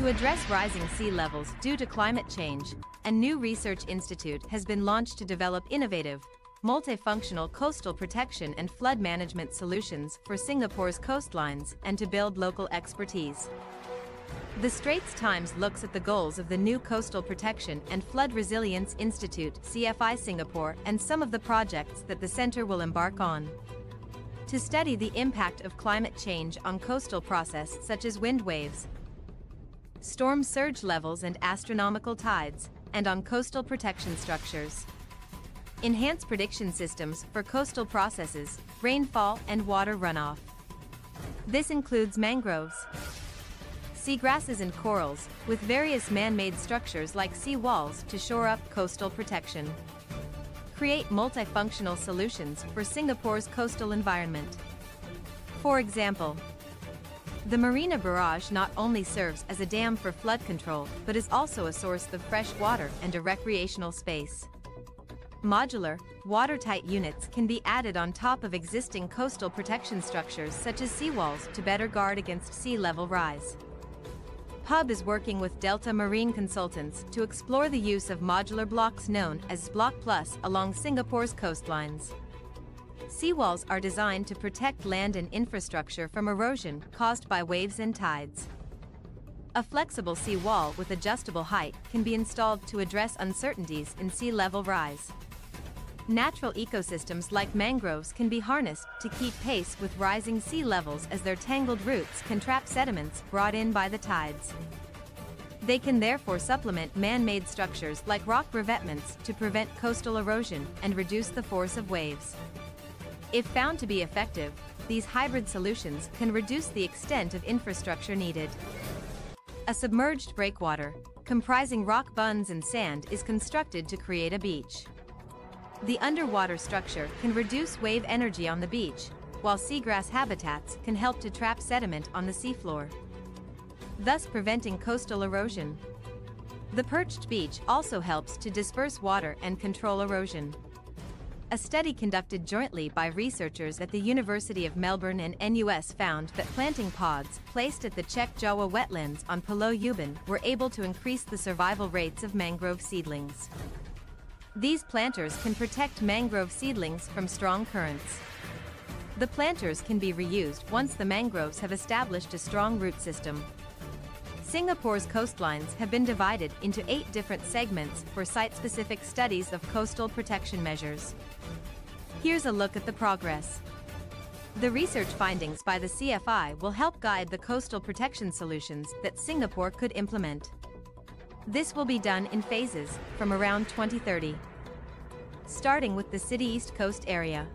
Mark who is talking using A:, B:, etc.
A: To address rising sea levels due to climate change, a new research institute has been launched to develop innovative, multifunctional coastal protection and flood management solutions for Singapore's coastlines and to build local expertise. The Straits Times looks at the goals of the new Coastal Protection and Flood Resilience Institute CFI Singapore and some of the projects that the center will embark on. To study the impact of climate change on coastal process such as wind waves, storm surge levels and astronomical tides, and on coastal protection structures. Enhance prediction systems for coastal processes, rainfall and water runoff. This includes mangroves, seagrasses and corals, with various man-made structures like sea walls to shore up coastal protection. Create multifunctional solutions for Singapore's coastal environment. For example, the Marina Barrage not only serves as a dam for flood control but is also a source of fresh water and a recreational space. Modular, watertight units can be added on top of existing coastal protection structures such as seawalls to better guard against sea level rise. Hub is working with Delta Marine Consultants to explore the use of modular blocks known as Block Plus along Singapore's coastlines. Seawalls are designed to protect land and infrastructure from erosion caused by waves and tides. A flexible sea wall with adjustable height can be installed to address uncertainties in sea level rise. Natural ecosystems like mangroves can be harnessed to keep pace with rising sea levels as their tangled roots can trap sediments brought in by the tides. They can therefore supplement man-made structures like rock revetments to prevent coastal erosion and reduce the force of waves. If found to be effective, these hybrid solutions can reduce the extent of infrastructure needed. A submerged breakwater, comprising rock bunds and sand is constructed to create a beach. The underwater structure can reduce wave energy on the beach, while seagrass habitats can help to trap sediment on the seafloor, thus preventing coastal erosion. The perched beach also helps to disperse water and control erosion. A study conducted jointly by researchers at the University of Melbourne and NUS found that planting pods placed at the Chek Jawa wetlands on Pulau Ubin were able to increase the survival rates of mangrove seedlings. These planters can protect mangrove seedlings from strong currents. The planters can be reused once the mangroves have established a strong root system. Singapore's coastlines have been divided into eight different segments for site-specific studies of coastal protection measures. Here's a look at the progress. The research findings by the CFI will help guide the coastal protection solutions that Singapore could implement. This will be done in phases, from around 2030. Starting with the city east coast area.